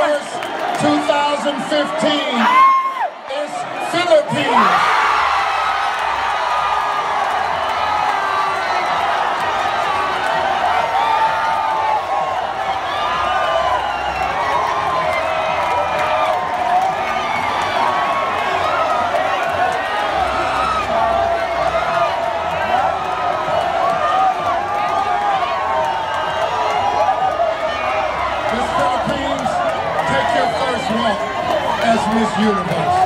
2015 is Philippines. as Miss Universe.